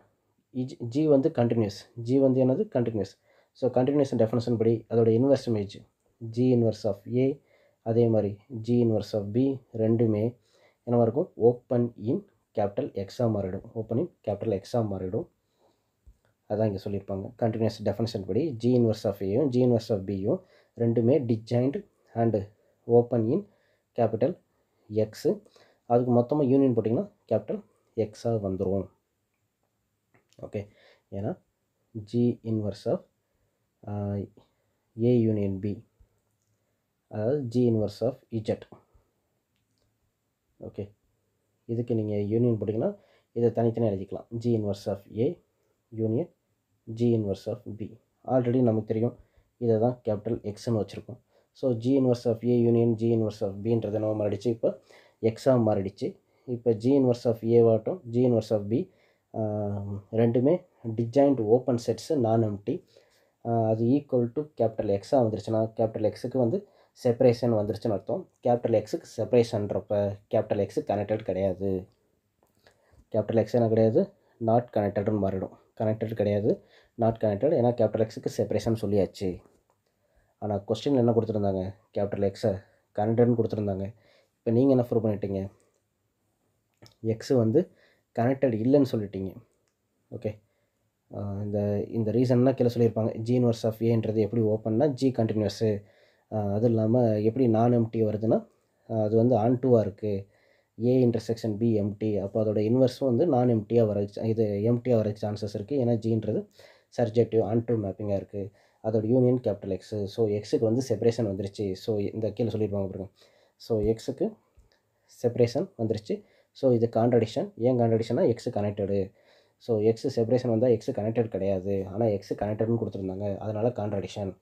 A: இஜ் ஜி வந்து கண்டினியூஸ் ஜி வந்து என்னது? கண்டினியூஸ் ஸோ கண்டினியூஸ் டெஃபினேஷன் படி அதோட inverse image G inverse of A அதே மாதிரி ஜி இன்வெர்ஸ் ஆஃப் பி ரெண்டுமே என்னவாக இருக்கும்? ஓப்பன் இன் கேபிட்டல் எக்ஸாக மாறிடும். ஓப்பன் இன் கேபிட்டல் எக்ஸாக மாறிடும். அதான் இங்கே சொல்லியிருப்பாங்க. கண்டினியூஸ் டெஃபினேஷன் படி ஜி இன்வர்ஸ் ஆஃப் ஏயும் ஜி இன்வர்ஸ் ஆஃப் பியும் ரெண்டுமே disjoint and open in capital X அதுக்கு மொத்தமாக யூனியன் போட்டிங்கன்னா கேபிட்டல் எக்ஸாக வந்துடும் ஓகே ஏன்னா G inverse of A union B அதாவது G inverse of Z okay இதுக்கு நீங்கள் யூனியன் போட்டிங்கன்னா இதை தனித்தனியாக எழுதிக்கலாம். G inverse of A union G inverse of B already நமக்கு தெரியும் இதை தான் கேபிட்டல் எக்ஸ்னு வச்சுருக்கோம். So G inverse of A union G inverse of பின்றது நம்ம மாறிடுச்சு. இப்போ எக்ஸாக மாறிடுச்சு. இப்போ ஜி இன்வர்ஸ் ஆஃப் ஏ வாட்டும் ஜி இன்வர்ஸ் ஆஃப் பி ரெண்டுமே disjoint open sets non empty அது ஈக்குவல் டு கேபிட்டல் எக்ஸாக வந்துருச்சுன்னா கேபிட்டல் எக்ஸுக்கு வந்து செப்பரேஷன் வந்துருச்சுன்னு அர்த்தம். கேபிட்டல் எக்ஸுக்கு செப்பரேஷன்றப்ப கேபிட்டல் எக்ஸு கனெக்டட் கிடையாது. கேபிட்டல் எக்ஸ் என்ன கிடையாது? நாட் கனெக்டட்னு மாறிடும். கனெக்டட் கிடையாது. நாட் கனெக்டட் ஏன்னா கேபிட்டல் எக்ஸுக்கு செப்பரேஷன் சொல்லியாச்சு. ஆனால் கொஸ்டின் என்ன கொடுத்துருந்தாங்க? கேபிட்டல் எக்ஸை கனெக்டட்னு கொடுத்துருந்தாங்க. இப்போ நீங்கள் என்ன ப்ரூவ் பண்ணிட்டீங்க? எக்ஸு வந்து கனெக்டட் இல்லைன்னு சொல்லிட்டீங்க. ஓகே இந்த இந்த ரீசன்னா கீழே சொல்லியிருப்பாங்க. ஜி இன்வர்ஸ் ஆஃப் ஏன்றது எப்படி ஓப்பன்னா ஜி கண்டினியூஸு அதுவும் இல்லாமல் எப்படி நான் எம்டி வருதுன்னா அது வந்து ஆன் டூவாக இருக்குது ஏ இன்டர்செக்ஷன் பி எம்டி அப்போ அதோட இன்வர்ஸும் வந்து நான் எம்டியாக வர இது எம்டியாக வர சான்சஸ் இருக்குது ஏன்னா ஜின்றது சர்ஜெக்டிவ் ஆன் டூ மேப்பிங்காக இருக்குது அதோட யூனியன் கேபிட்டல் எக்ஸு ஸோ எக்ஸுக்கு வந்து செப்பரேஷன் வந்துருச்சு. ஸோ இந்த கீழே சொல்லியிருப்பாங்க பாருங்க. ஸோ எக்ஸுக்கு செப்பரேஷன் வந்துருச்சு. ஸோ இது கான்ட்ரடிக்ஷன் ஏன் கான்ட்ரடிக்ஷனா X connected so X separation வந்தால் எக்ஸு கனெக்டட் கிடையாது. ஆனால் எக்ஸு கனெக்டட்னு கொடுத்துருந்தாங்க. அதனால் கான்ட்ரடிக்ஷன்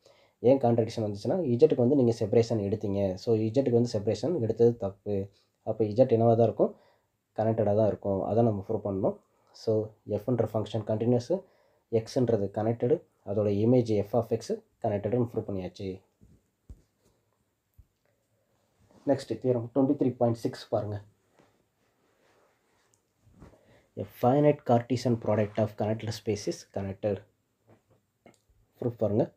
A: ஏன் கான்ட்ரடிக்ஷன் வந்துச்சுன்னா இஜெட்டுக்கு வந்து நீங்கள் செப்பரேஷன் எடுத்தீங்க. ஸோ இஜெட்டுக்கு வந்து செப்பரேஷன் எடுத்தது தப்பு. அப்போ இஜெட் என்னவாக தான் இருக்கும்? கனெக்டடாக தான் இருக்கும். அதை நம்ம ப்ரூவ் பண்ணணும். ஸோ எஃப்ன்ற ஃபங்க்ஷன் கண்டினியூஸு எக்ஸுன்றது கனெக்டடு அதோட இமேஜ் எஃப் ஆஃப் எக்ஸு கனெக்டடுன்னு ப்ரூவ் பண்ணியாச்சு. Next theorem twenty three point six பாருங்கள் A finite Cartesian product of connected space is connected. Proof பாருங்கள்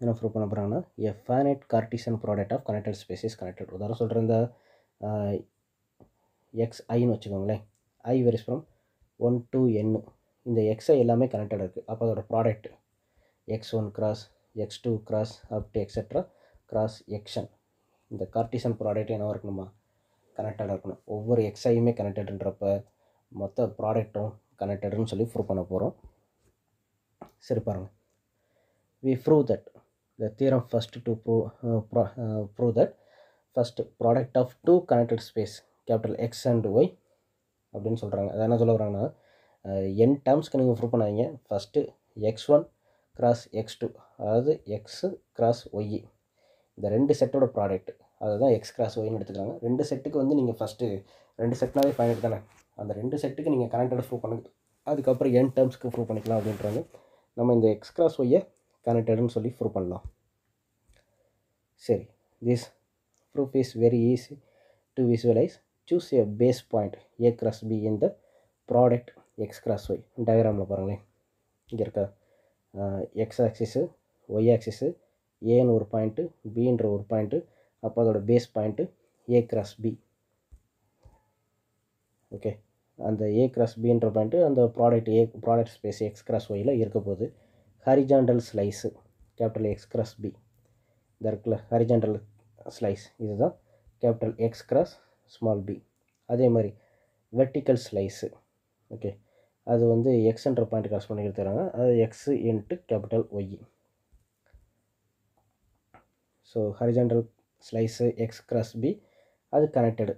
A: என்ன ப்ரூவ் பண்ண போகிறாங்கன்னா a finite cartesian product of connected spaces connected உதாரணம் சொல்கிற இந்த எக்ஸ் ஐன்னு வச்சுக்கோங்களேன். I varies from one to என்னு இந்த எக்ஸ்ஐ எல்லாமே கனெக்டட் இருக்குது அப்போ அதோட product X one cross X two cross up to etcetera cross X N இந்த கார்டிசன் ப்ராடக்ட் என்னவாக இருக்கணுமா? கனெக்டடாக இருக்கணும். ஒவ்வொரு எக்ஸையுமே கனெக்டடுன்றப்ப மொத்த ப்ராடக்ட்டும் கனெக்டடுன்னு சொல்லி ப்ரூவ் பண்ண போகிறோம் சரி பாருங்கள் we prove that the theorem first to prove prove that first product of two connected space capital X and Y அப்படின்னு சொல்கிறாங்க அது என்ன சொல்ல வராங்கன்னா என் uh, டேர்ம்ஸ்க்கு நீங்கள் ப்ரூவ் பண்ணாதீங்க. First X one cross X two அதாவது எக்ஸு கிராஸ் ஒய் இந்த ரெண்டு செட்டோட ப்ராடக்ட் அதுதான் எக்ஸ் கிராஸ் ஒய்னு எடுத்துக்கிறாங்க. ரெண்டு செட்டுக்கு வந்து நீங்கள் ஃபஸ்ட்டு ரெண்டு செட்னாவே ஃபைனட் தானே. அந்த ரெண்டு செட்டுக்கு நீங்கள் கனெக்டட் ப்ரூவ் பண்ணுங்க அதுக்கப்புறம் என் டேர்ம்ஸ்க்கு ப்ரூவ் பண்ணிக்கலாம் அப்படின்றாங்க. நம்ம இந்த எக்ஸ் கிராஸ் ஒய்யை கனெக்டட்னு சொல்லி ப்ரூவ் பண்ணலாம். சரி this proof is very easy to visualise choose a base point A cross B in the product X cross Y டயக்ராமில் பாருங்களேன். இங்கே இருக்க எக்ஸ் ஆக்சிஸு ஒய் ஆக்சிஸு ஏன்னு ஒரு பாயிண்ட்டு பின்ற ஒரு பாயிண்ட்டு அப்போ அதோட base point A cross B okay அந்த A cross பின்ற பாயிண்ட்டு அந்த product A product space X cross while இருக்க போகுது. Horizontal slice capital X cross B இந்த இருக்குல்ல ஹரிஜாண்டல் ஸ்லைஸ் இதுதான் capital X cross small B அதே மாதிரி வெர்டிக்கல் ஸ்லைஸு ஓகே. அது வந்து எக்ஸ்ன்ற பாயிண்ட் கிராஸ் பண்ணி எடுத்துக்கிறாங்க. அது X into capital Y so horizontal slice X cross B அது கனெக்டடு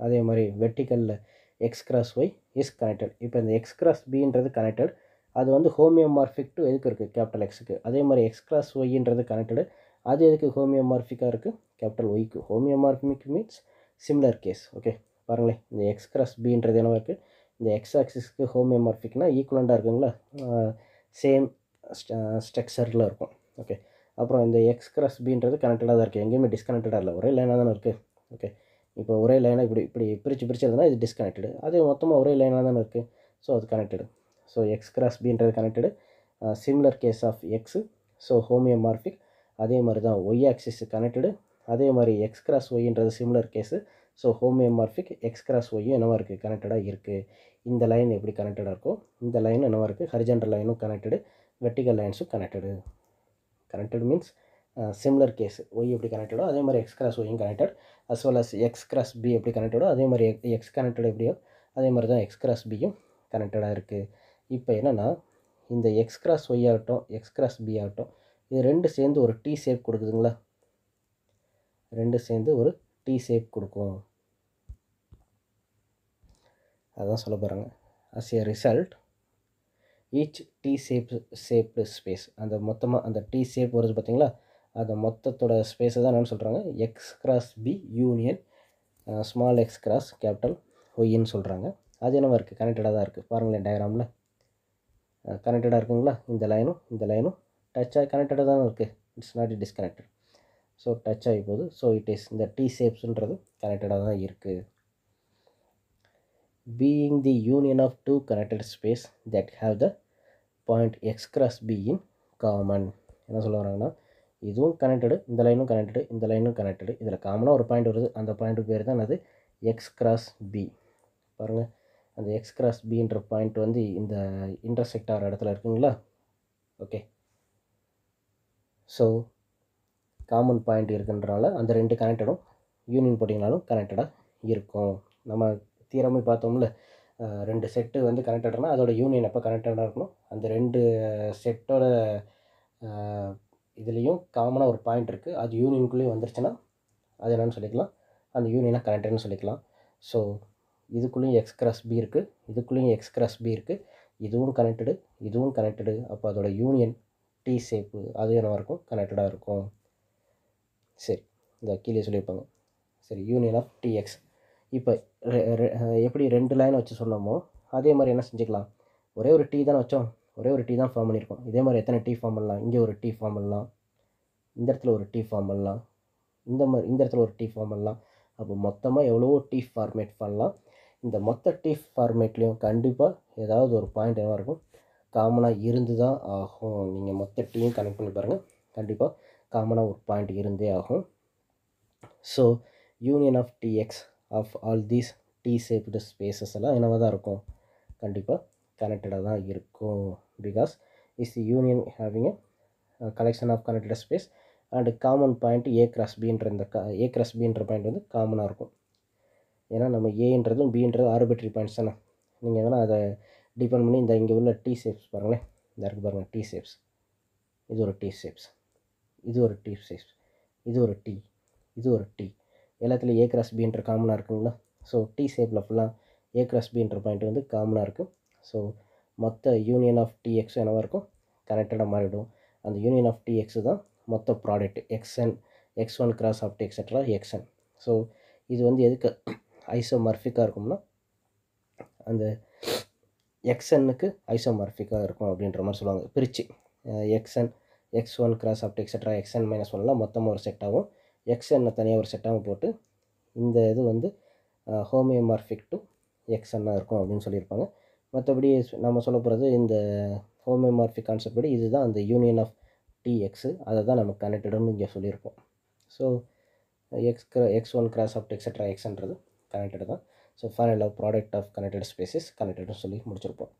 A: அதே மாதிரி வெர்டிக்கலில் X cross Y is connected இப்போ இந்த எக்ஸ் கிராஸ் பின்றது கனெக்டட் அது வந்து ஹோமியோமார்ஃபிக் டு எதுக்கு இருக்குது கேபிட்டல் எக்ஸுக்கு அதே மாதிரி எக்ஸ் கிளாஸ் ஒய்ன்றது கனெக்டடு அது எதுக்கு ஹோமியோமார்ஃபிக்காக இருக்குது கேபிட்டல் ஒய்க்கு homeomorphic means similar case okay பாருங்களேன். இந்த எக்ஸ் கிராஸ் பின்றது என்னவா இருக்குது இந்த எக்ஸ் ஆக்சிஸ்க்கு ஹோமியோமார்ஃபிக்னா ஈக்குவலண்டாக இருக்குங்களா? சேம் ஸ்ட்ரக்சரில் இருக்கும். ஓகே அப்புறம் இந்த எக்ஸ் கிராஸ் பின்றது கனெக்டடாக தான் இருக்குது எங்கேயுமே டிஸ்கனெக்டடாக இல்லை. ஒரே லைனாக தானே இருக்குது ஓகே இப்போ ஒரே லைனாக இப்படி இப்படி பிரித்து பிரிச்சதுன்னா இது டிஸ்கனெக்டடு அதே மொத்தமாக ஒரே லைனாக தானே இருக்குது ஸோ அது connected so X cross பின்றது connected similar case of X so homeomorphic அதே மாதிரி தான் ஒய் ஆக்சிஸ் கனெக்டடு அதே மாதிரி X cross ஒய்ன்றது similar case so homeomorphic X cross ஒய்யும் என்னவா இருக்குது கனெக்டடாக இருக்குது இந்த லைன் எப்படி கனெக்டடாக இருக்கோ இந்த லைன் என்னவாக இருக்குது ஹரிஜெண்டல் லைனும் connected vertical லைன்ஸும் connected connected means similar case Y எப்படி கனெக்டடோ அதே மாதிரி X cross ஒய்யும் connected as well as X cross B எப்படி கனெக்டடோ அதே மாதிரி எக்ஸ் கனெக்டட் எப்படியோ அதே மாதிரி தான் எக்ஸ் கிராஸ் பியும் கனெக்டடாக இருக்குது இப்போ என்னென்னா இந்த எக்ஸ் கிராஸ் ஒய் ஆகட்டும் எக்ஸ் கிராஸ் பி ஆகட்டும் இது ரெண்டு சேர்ந்து ஒரு டி ஷேப் கொடுக்குதுங்களா? ரெண்டு சேர்ந்து ஒரு டி ஷேப் கொடுக்கும். அதான் சொல்ல போகிறாங்க as a result each T shape shaped space அந்த மொத்தமாக அந்த டி ஷேப் வருது பார்த்தீங்களா அந்த மொத்தத்தோட ஸ்பேஸை தான் என்னென்னு சொல்கிறாங்க X cross B union small uh, X cross capital ஒய்ன்னு சொல்கிறாங்க அது என்னவா இருக்குது கனெக்டடாக தான் இருக்குது பாருங்களேன் டயக்ராமில் கனெக்டடாக இருக்குங்களா? இந்த லைனும் இந்த லைனும் டச் ஆகி கனெக்டடாக தான் இருக்குது it's not disconnected so touch ஆகி போகுது. ஸோ இட் இஸ் இந்த டி ஷேப்ஸுன்றது கனெக்டடாக தான் இருக்குது being the union of two connected space that have the point X cross B in common என்ன சொல்ல வராங்கன்னா இதுவும் கனெக்டடு இந்த லைனும் கனெக்டடு இந்த லைனும் கனெக்டடு இதில் காமனாக ஒரு பாயிண்ட் வருது. அந்த பாயிண்ட்டு பேர் தான் அது எக்ஸ் கிராஸ் பி பாருங்கள் அந்த எக்ஸ் கிராஸ் பின்ற பாயிண்ட் வந்து இந்த இன்டர்செக்ட் ஆகிற இடத்துல இருக்குங்களா? ஓகே ஸோ காமன் பாயிண்ட் இருக்குன்றனால அந்த ரெண்டு கனெக்டடும் யூனியன் போட்டிங்கனாலும் கனெக்டடாக இருக்கும். நம்ம தீரமே பார்த்தோம்ல ரெண்டு செட்டு வந்து கனெக்டட்னா அதோட யூனியன் எப்போ கனெக்டடாக இருக்கணும்? அந்த ரெண்டு செட்டோட இதுலேயும் காமனாக ஒரு பாயிண்ட் இருக்குது அது யூனியனுக்குள்ளேயும் வந்துருச்சுன்னா அது என்னென்னு சொல்லிக்கலாம். அந்த யூனியனாக கனெக்டட்னு சொல்லிக்கலாம். ஸோ இதுக்குள்ளேயும் எக்ஸ் கிராஸ் பி இருக்குது இதுக்குள்ளேயும் எக்ஸ் கிராஸ் பி இருக்குது இதுவும் கனெக்டடு இதுவும் கனெக்டடு அப்போ அதோடய யூனியன் டி ஷேப்பு அது என்னவாக இருக்கும்? கனெக்டடாக இருக்கும். சரி இந்த கீழே சொல்லியிருப்பாங்க. சரி யூனியன் ஆஃப் டிஎக்ஸ் இப்போ எப்படி ரெண்டு லைன் வச்சு சொன்னோமோ அதே மாதிரி என்ன செஞ்சுக்கலாம்? ஒரே ஒரு டீ தானே வச்சோம். ஒரே ஒரு டீ தான் ஃபார்ம் பண்ணியிருக்கோம். இதே மாதிரி எத்தனை டீ ஃபார்ம் பண்ணலாம்? இங்கே ஒரு டீ ஃபார்ம் பண்ணலாம். இந்த இடத்துல ஒரு டீ ஃபார்ம் பண்ணலாம். இந்த மாதிரி இந்த இடத்துல ஒரு டீ ஃபார்ம் பண்ணலாம். அப்போ மொத்தமாக எவ்வளவோ டீ ஃபார்மேட் பண்ணலாம். இந்த மொத்த டீ ஃபார்மேட்லேயும் கண்டிப்பாக ஏதாவது ஒரு பாயிண்ட் என்ன இருக்கும்? காமனாக இருந்து தான் ஆகும். நீங்கள் மொத்த டீயும் கனெக்ட் பண்ணி பாருங்கள் கண்டிப்பாக காமனாக ஒரு பாயிண்ட் இருந்தே ஆகும். So union of T X of all these T shaped spaces எல்லாம் என்னவாக தான் இருக்கும்? கண்டிப்பாக கனெக்டடாக தான் இருக்கும். Because is the union having a collection of connected space and common point A cross பின்ற இந்த க ஏ கிராஸ் பின்ற பாயிண்ட் வந்து காமனாக இருக்கும். ஏன்னா நம்ம ஏன்றதும் பின்றது ஆர்பிட்ரி பாயிண்ட்ஸ் தானே. நீங்கள் வேணால் அதை டிபெண்ட் பண்ணி இந்த இங்கே உள்ள டி ஷேப்ஸ் பாருங்களேன். இந்த இருக்குது பாருங்கள் டி ஷேப்ஸ் இது ஒரு டி ஷேப்ஸ் இது ஒரு டி ஷேப்ஸ் இது ஒரு டி இது ஒரு டி எல்லாத்துலேயும் ஏ கிராஸ் பின்ற காமனாக இருக்குங்களா? ஸோ டி ஷேப்பில் ஃபுல்லாக ஏ கிராஸ் பின்ற பாயிண்ட் வந்து காமனாக இருக்கும் ஸோ மொத்த யூனியன் ஆஃப் டிஎக்ஸ் என்னவாக இருக்கும்? கனெக்டடாக மாறிவிடும். அந்த யூனியன் ஆஃப் டிஎக்ஸ் தான் மொத்த product X N X one cross of T etcetera X N so இது வந்து எதுக்கு ஐசோமர்ஃபிக்காக இருக்கும்னா அந்த எக்ஸ்என்னுக்கு ஐசோமார்பிக்காக இருக்கும் அப்படின்ற மாதிரி சொல்லுவாங்க. பிரித்து X N X one cross ஆஃப்ட் extra xn minus ஒன்லாம் மொத்தமாக ஒரு செட்டாகவும் எக்ஸ்என்னை தனியாக ஒரு செட்டாகவும் போட்டு இந்த இது வந்து ஹோமியோமார்ஃபிக் டு எக்ஸ்என்னாக இருக்கும் அப்படின்னு சொல்லியிருப்பாங்க. மற்றபடி நம்ம சொல்ல போகிறது இந்த ஹோமியோமார்ஃபிக் கான்செப்ட் படி இதுதான் அந்த யூனியன் ஆஃப் டிஎக்ஸு அதை தான் நம்ம கனெக்டடுன்னு இங்கே சொல்லியிருப்போம் so X X one cross ஆஃப்ட் extra எக்ஸ்ன்றது கனெக்டட் தான். So final product of connected spaces கனெக்டட்னு சொல்லி முடிச்சிருப்போம்.